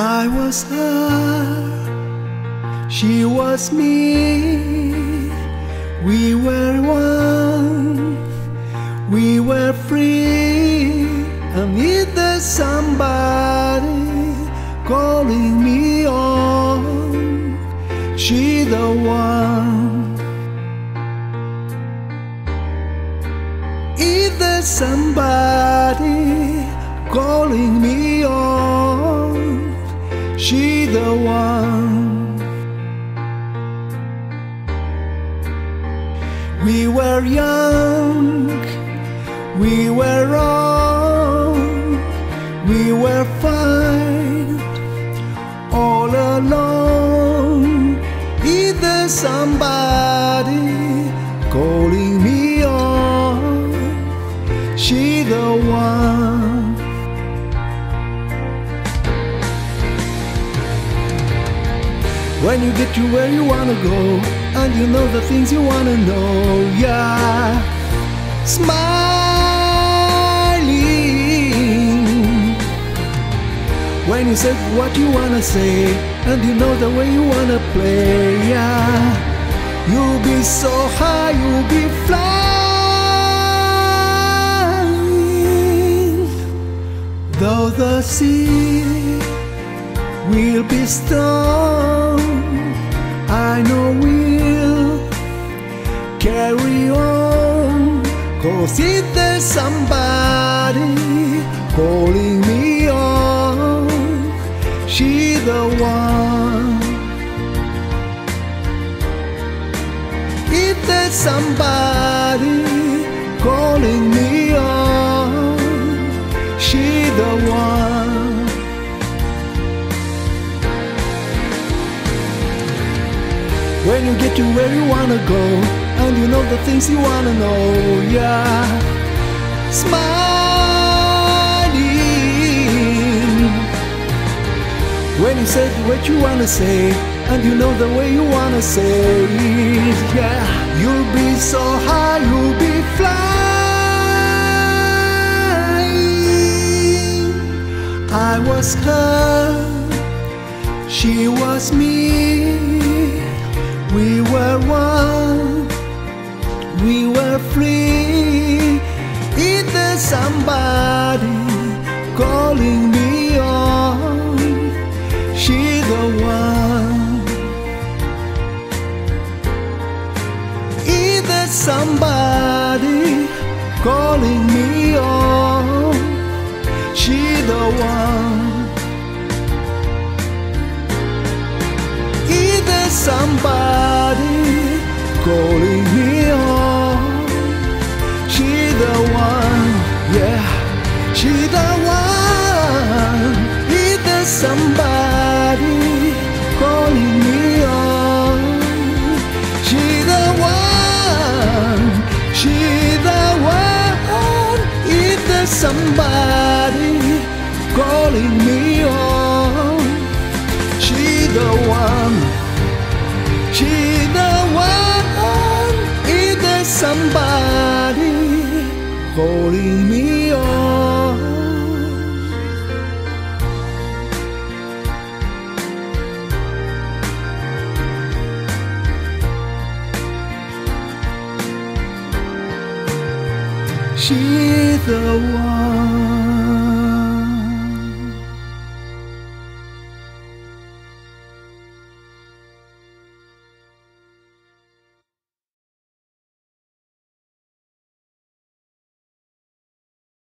I was her, she was me. We were one, we were free. And if there's somebody calling me on, she the one. If there's somebody calling me on, she the one. We were young, we were wrong, we were fine all alone. There's somebody calling me on, she the one. When you get to where you wanna go, and you know the things you wanna know, yeah. Smiling. When you say what you wanna say, and you know the way you wanna play, yeah. You'll be so high, you'll be flying. Though the sea will be strong, I know we'll carry on. Cause if there's somebody calling me on, she the one. If there's somebody calling me on, you get to where you wanna go, and you know the things you wanna know, yeah. Smiling. When you say what you wanna say, and you know the way you wanna say it, yeah. You'll be so high, you'll be flying. I was her, she was me. We were one, we were free. If there's somebody calling me on, she the one. If there's somebody calling me on, somebody calling me on, she the one. She the one. If there's somebody calling me She the one.